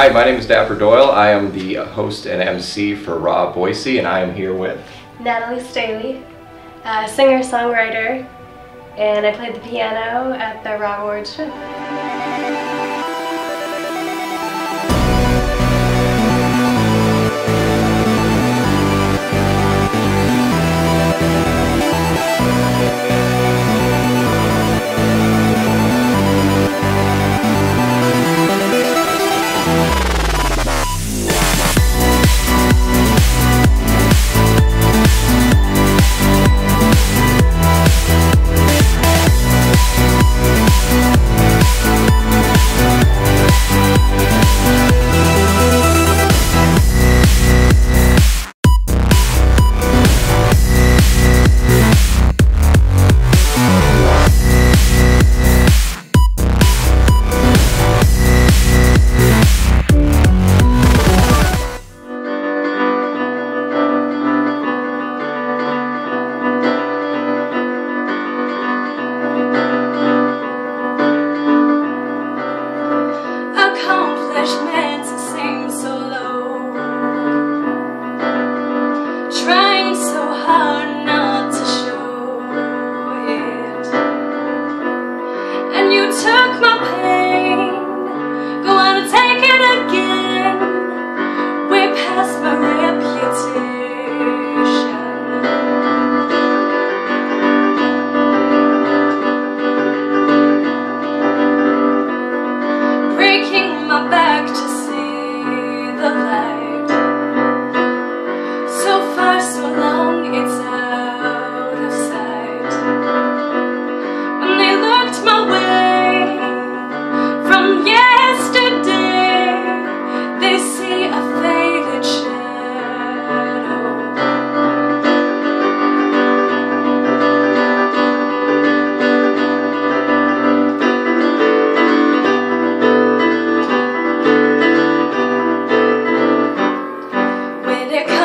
Hi, my name is Dapper Doyle. I am the host and MC for Raw Boise, and I am here with Natalie Staley, singer-songwriter, and I played the piano at the Raw Awards show.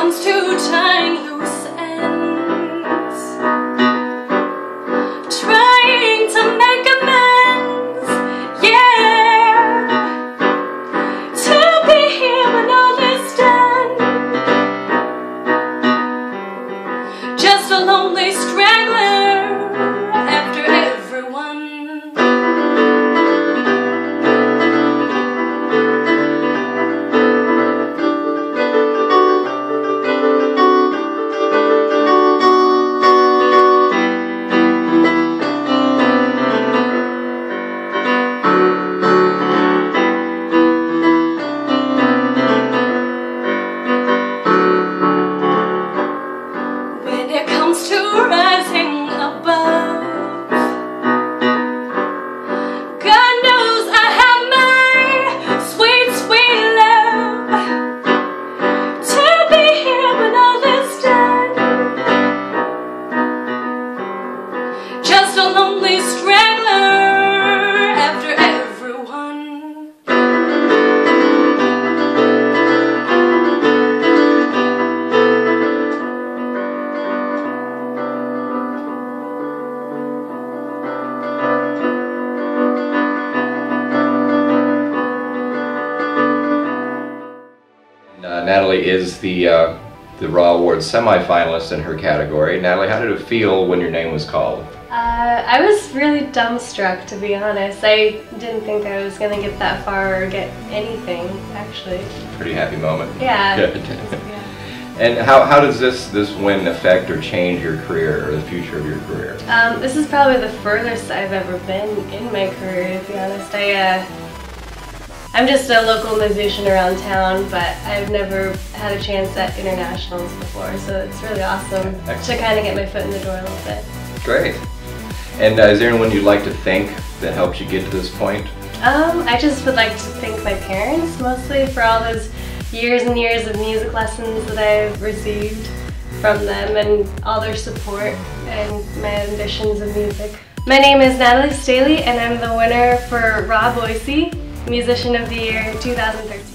once, two times. Natalie is the uh, the Raw Awards semifinalist in her category. Natalie, how did it feel when your name was called? Uh, I was really dumbstruck, to be honest. I didn't think I was going to get that far or get anything, actually. Pretty happy moment. Yeah. Good. And how, how does this, this win affect or change your career or the future of your career? Um, this is probably the furthest I've ever been in my career, to be honest. I, uh, I'm just a local musician around town, but I've never had a chance at internationals before, so it's really awesome Excellent. to kind of get my foot in the door a little bit. Great. And uh, is there anyone you'd like to thank that helped you get to this point? Um, I just would like to thank my parents mostly for all those years and years of music lessons that I've received from them and all their support and my ambitions of music. My name is Natalie Staley and I'm the winner for Raw Boise Musician of the Year 2013.